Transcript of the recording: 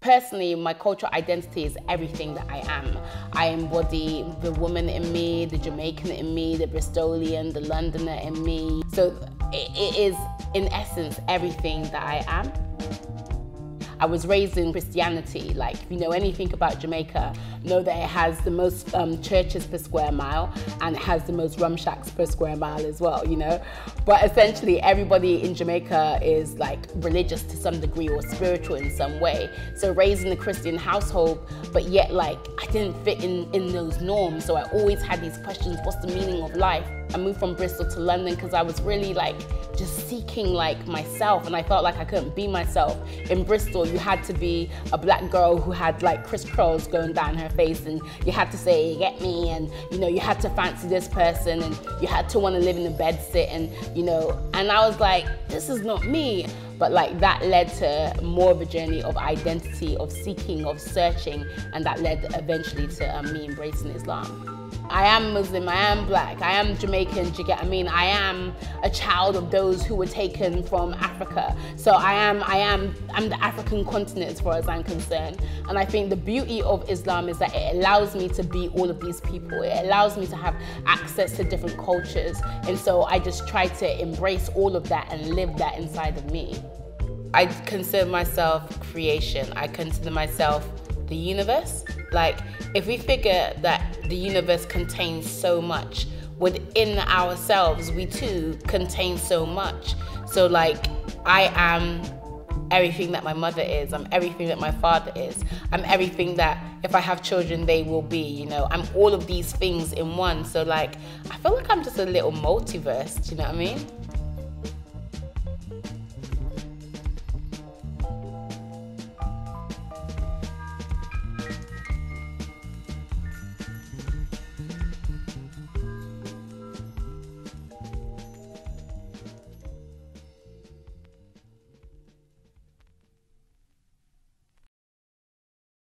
Personally, my cultural identity is everything that I am. I embody the woman in me, the Jamaican in me, the Bristolian, the Londoner in me. So it is, in essence, everything that I am. I was raised in Christianity. Like, if you know anything about Jamaica, know that it has the most um, churches per square mile and it has the most rum shacks per square mile as well, you know? But essentially, everybody in Jamaica is like religious to some degree or spiritual in some way. So, raised in a Christian household, but yet, like, I didn't fit in, in those norms. So, I always had these questions what's the meaning of life? I moved from Bristol to London because I was really like just seeking like myself and I felt like I couldn't be myself. In Bristol, you had to be a black girl who had like crisscross going down her face and you had to say, get me and you know, you had to fancy this person and you had to want to live in a bed sit and you know, and I was like, this is not me. But like that led to more of a journey of identity, of seeking, of searching, and that led eventually to um, me embracing Islam. I am Muslim, I am black, I am Jamaican, do you get I mean? I am a child of those who were taken from Africa. So I am, I am, I'm the African continent as far as I'm concerned. And I think the beauty of Islam is that it allows me to be all of these people. It allows me to have access to different cultures. And so I just try to embrace all of that and live that inside of me. I consider myself creation. I consider myself the universe. Like, if we figure that the universe contains so much, within ourselves, we too contain so much. So, like, I am everything that my mother is. I'm everything that my father is. I'm everything that if I have children, they will be. You know, I'm all of these things in one. So, like, I feel like I'm just a little multiverse. Do you know what I mean?